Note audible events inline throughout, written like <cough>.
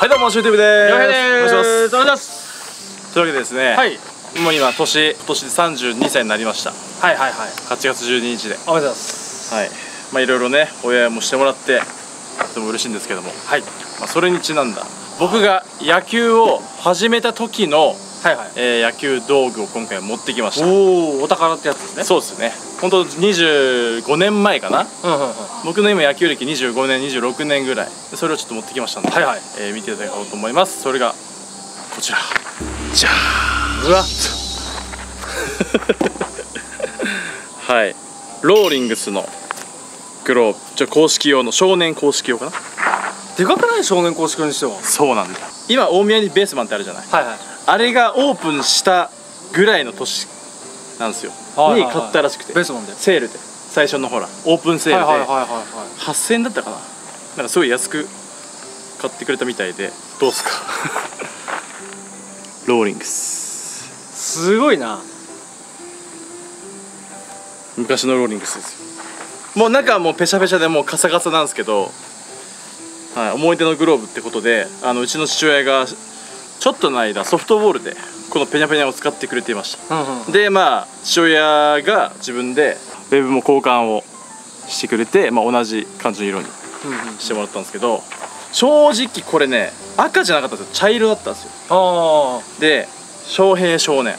はいどうもシューティブです。お願いします。お願いします。というわけでですね、はい。もう今年今年で32歳になりました。はいはいはい8月12日で。おめでとうございます。はい。まあいろいろね親もしてもらってとても嬉しいんですけども、はい。まあ、それにちなんだ僕が野球を始めた時の、はいはい。えー野球道具を今回持ってきました。おおお宝ってやつですね。そうですね。本当25年前かな？うんうんうん。僕の今野球歴25年26年ぐらい。それをちょっと持ってきましたので、はいはい。えー見ていただこうと思います。それがこちら。じゃうわあ <laughs> はい。ローリングスのグローブ。じゃ公式用の少年公式用かな？でかくない？少年公式にしては。そうなんだ。今大宮にベースマンってあるじゃない？はいはい。あれがオープンしたぐらいの年なんですよ、はいはいはい。に買ったらしくて。ベースマンで。セールで。最初のほらオープンセールで、はいはいはいはいはい。8000円だったかな。なんかすごい安く買ってくれたみたいで。どうっすか？<laughs> ローリングスす。ごいな。昔のローリングスです。よもう中はもうペシャペシャでもうカサカサなんですけど、はい、思い出のグローブってことであのうちの父親がちょっとの間ソフトボールでこのペニャペニャを使ってくれていました。うんうんでまあ父親が自分でウェブも交換をしてくれて、まあ、同じ感じの色にうんうん。してもらったんですけど正直これね赤じゃなかったんですよ。茶色だったんですよ。あで翔平少年。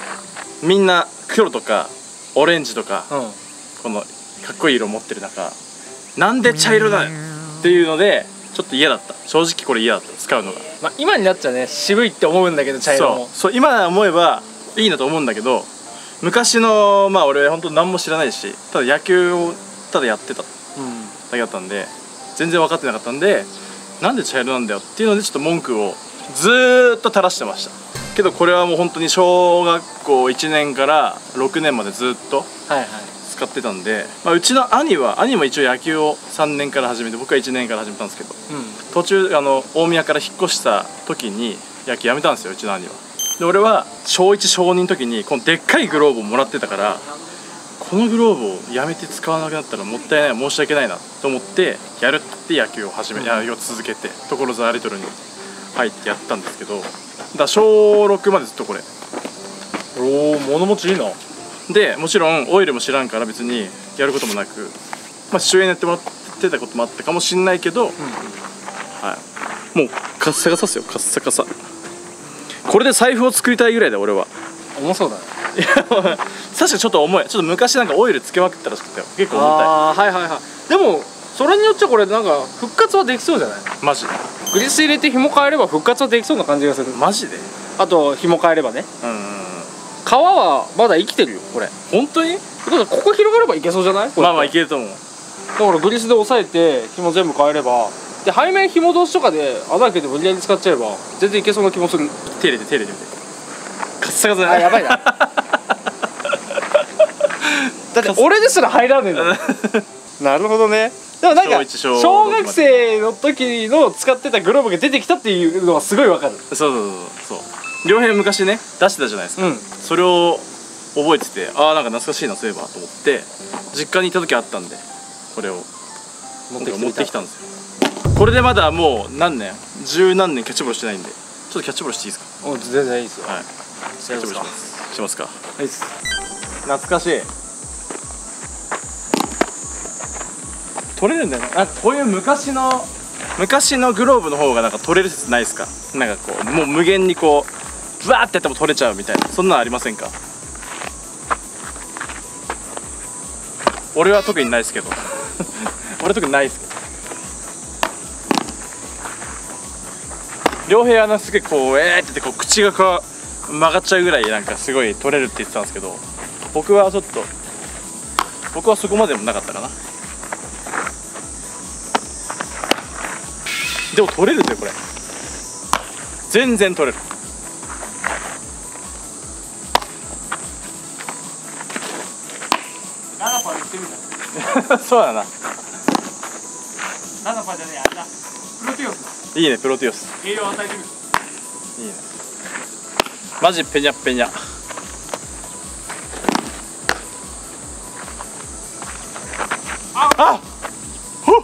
みんな黒とかオレンジとかあうん。このかっこいい色持ってる中なんで茶色だよっていうのでちょっと嫌だった。正直これ嫌だった。使うのが。まあ今になっちゃね渋いって思うんだけど茶色も。そう。そう今思えばいいなと思うんだけど昔のまあ俺本当何も知らないしただ野球をただやってた。だうんけだったんで全然分かってなかったんでなんで茶色なんだよっていうのでちょっと文句をずーっと垂らしてました。けどこれはもう本当に小学校1年から6年までずっとはいはい使ってたんで、まあ、うちの兄は兄も一応野球を3年から始めて僕は1年から始めたんですけどうん。途中あの大宮から引っ越した時に野球やめたんですようちの兄は。で俺は小1小2の時にこのでっかいグローブをもらってたからこのグローブをやめて使わなくなったらもったいない申し訳ないなと思ってやるって野球を始め野球を続けて所沢リトルに入ってやったんですけどだから小6までずっとこれ。おお物持ちいいなでもちろんオイルも知らんから別にやることもなく、まあ、父親にやってもらってたこともあったかもしんないけど、はい、もうカッサカサっすよカッサカサ。これで財布を作りたいぐらいだよ俺は。重そうだね。いや確かにちょっと重い。ちょっと昔なんかオイルつけまくったらしくて結構重たい。ああはいはいはい。でもそれによっちゃこれなんか復活はできそうじゃない？マジで。グリス入れて紐変えれば復活はできそうな感じがする。マジで？あと紐変えればね。うんうんうん皮はまだ生きてるよこれ。本当に？こここ広がればいけそうじゃない？まあまあいけけると思う。だからグリスで押さえて紐全部変えればで背面紐同士とかで穴開けて無理やり使っちゃえば全然いけそうな気もする。手入れて手入れてみて。カッサカサ。だあやばいな。<laughs> だって俺ですら入らねえんだ <laughs> なるほどね。でもなんか小学生の時の使ってたグローブが出てきたっていうのはすごいわかる。そうそうそう両辺昔ね出してたじゃないですか。うん。それを覚えててああなんか懐かしいなそういえばと思って実家にいた時あったんでこれを。持持ってきたんですよ。これでまだもう何年十何年キャッチボールしてないんで。ちょっとキャッチボールしていいですお全然いいですよ。かはい。キャッチボールしはます。しますか？いっす。懐かしい。取れるんだよね。なんかこういう昔の。昔のグローブの方がなんか取れる説ないですか？なんかこうもう無限にこうブワーってやっても取れちゃうみたいな。そんなのありませんか？俺は特にないですけど。<laughs> 俺特にないですけど。両平はなすげえこうえーって言ってこう口がこう曲がっちゃうぐらいなんかすごい取れるって言ってたんですけど。僕はちょっと僕はそこまでもなかったかな。でも取れるんだよこれ。全然取れる。パー言ってみたそうだな。7パーじゃねえあれだ。プロテオスいいねプロテオス。栄養を与えてる。いいね。マジペニャペニャ。あほっ。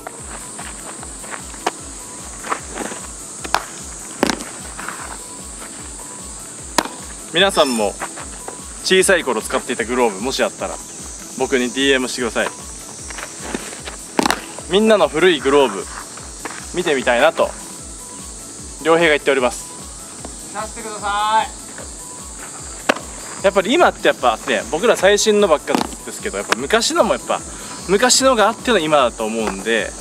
皆さんも小さい頃使っていたグローブもしあったら僕に DM してください。みんなの古いグローブ見てみたいなと良平が言っております。させてください。やっぱり今ってやっぱね僕ら最新のばっかですけどやっぱ昔のもやっぱ昔のがあっての今だと思うんで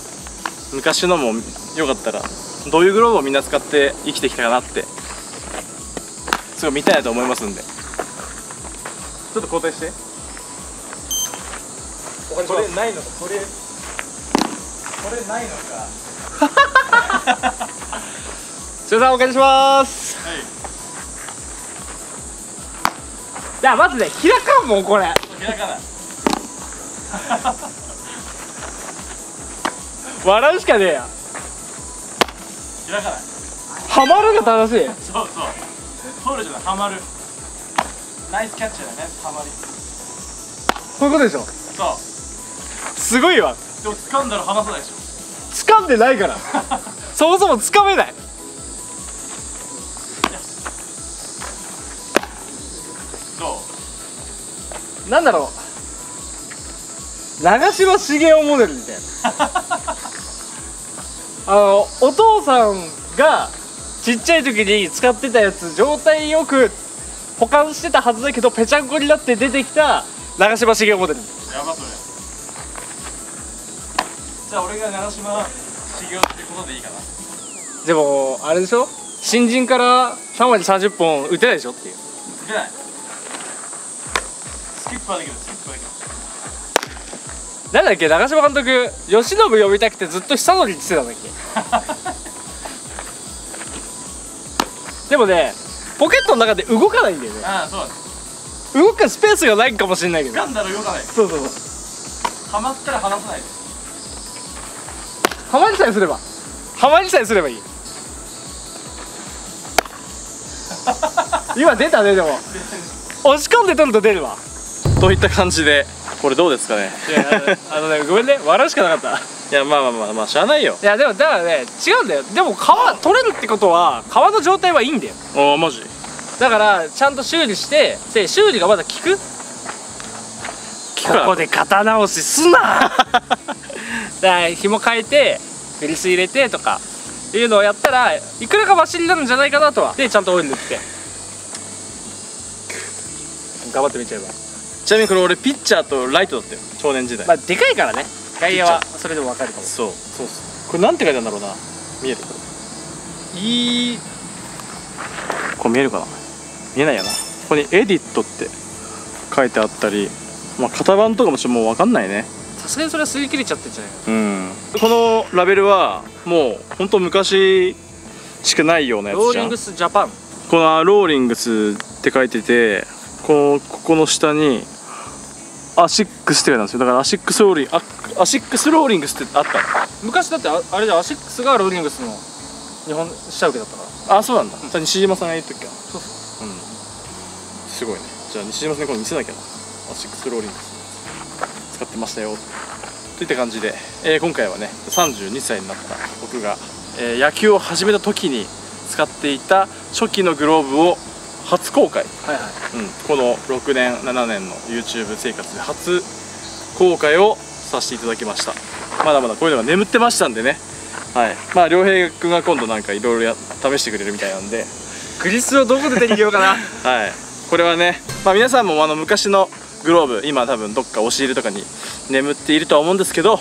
昔のもよかったらどういうグローブをみんな使って生きてきたかなってすごい見たいなと思いますんで。ちょっと交代してお願いしますないのか。これ。これないのか。<laughs> すいませんお願いします。はい。じゃあまずね開かんもんこれ。開かない。<laughs> 笑うしかねえや。開かない。ハマるが正しい。そうそう。取るじゃないハマる。ナイスキャッチだねハマり。こういうことでしょ？そうすごいわ。でも掴んだら離さないでしょ。掴んでないから。<laughs> そもそも掴めない。どう？なんだろう。長嶋茂雄モデルみたいな。<laughs> あのお父さんがちっちゃい時に使ってたやつ状態よく保管してたはずだけどぺちゃんこになって出てきた長嶋茂雄モデル。やばそれじゃあ俺が長島修行ってことでいいかな。でもあれでしょ？新人から3割30本打てないでしょっていう。いけない。スキップはできるスキップはできる。なんだっけ？長嶋監督慶喜呼びたくてずっと久典って言ってたんだっけ？<laughs> でもねポケットの中で動かないんだよね。ああそう動くスペースがないかもしれないけど。掴んだら動かない。そうそうそう。ハマったら離さない。でハマりさえすれば。ハマりさえすればいい。今出たねでも。押し込んで取ると出るわ。といった感じでこれどうですかね。いやあのねごめんね。笑うしかなかった。いやまあまあまあまあしゃあないよ。いやでもだからね違うんだよ。でも皮取れるってことは皮の状態はいいんだよ。おおマジ？だからちゃんと修理してで修理がまだ効く？効くかここで型直しすなだから紐変えてグリス入れてとかいうのをやったらいくらかマシになるんじゃないかなとは。でちゃんとオイル塗って。頑張ってみちゃえば。ちなみにこれ俺ピッチャーとライトだったよ。少年時代、まあでかいからね。外野はそれでも分かるかもそう。そうそうこれなんて書いてあるんだろうな。見える？いい。これ見えるかな？見えないよな。ここに「エディット」って書いてあったりまあ型番とかもちょっともう分かんないねさすがにそれは吸い切れちゃってんじゃないかうん。このラベルはもうほんと昔しかないようなやつじゃん。ローリングスジャパン。このローリングスって書いててこのここの下にアシックスって書いてあるんですよ。だからアシックスローリンあアシックスローリングスってあった昔だってああれじゃアシックスがローリングスの日本下請けだったから。のあそうなんだ、じゃあ西島さんが言っときかそうそうん。すごいね。じゃあ西島さんに今度見せなきゃな。アシックスローリングス使ってましたよ。といった感じで、えー今回はね32歳になった僕が、えー野球を始めた時に使っていた初期のグローブを初公開。はいはい。うん、この6年7年の YouTube 生活で初公開をさせていただきました。まだまだこういうのが眠ってましたんでね。はい。まあ良平君が今度なんかいろいろ試してくれるみたいなんで。グリスをどこで手に入れようかな。<laughs> はい。これはねまあ皆さんもあの昔のグローブ今多分どっか押し入れとかに眠っているとは思うんですけど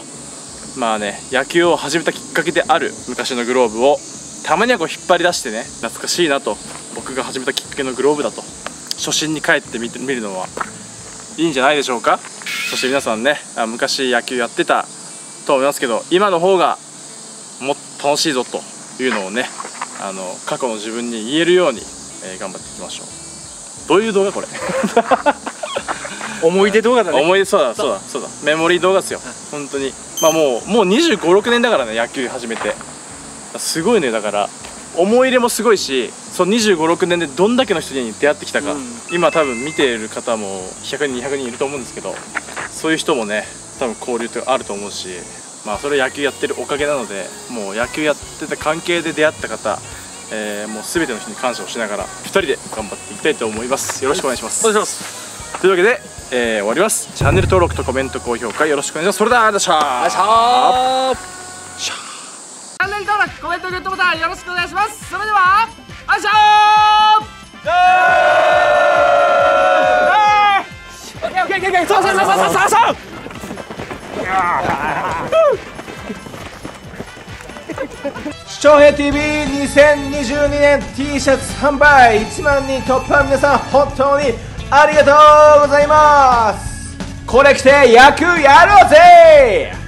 まあね野球を始めたきっかけである昔のグローブをたまにはこう引っ張り出してね懐かしいなと僕が始めたきっかけのグローブだと初心に帰ってみてみるのはいいんじゃないでしょうか。そして皆さんね昔野球やってたと思いますけど今の方がもっと楽しいぞというのをねあの過去の自分に言えるように、えー頑張っていきましょう。どういう動画これ？<laughs> 思い出動画だね。思い出そうだそうだそう。だ。メモリー動画ですよ。本当に。まあもうもう2 5 6年だからね野球始めて。すごいねだから。思い入れもすごいしその2 5 6年でどんだけの人に出会ってきたか、うん。今多分見ている方も100人200人いると思うんですけどそういう人もね多分交流ってあると思うしまあそれ野球やってるおかげなのでもう野球やってた関係で出会った方えーもう全ての人に感謝をしながら2人で頑張っていきたいと思います。よろしくお願いします、お願いしますというわけで、えー終わります。チャンネル登録とコメント高評価よろしくお願いします。それではありがとうございました。チャンネル登録コメントグッドボタンよろしくお願いします。それではあいしょー。オッケーオッケーオッケーそうそうそうそうそうそう視聴平 TV2022 年 T シャツ販売1万人突破皆さん本当にありがとうございます。これ着て役やろうぜ「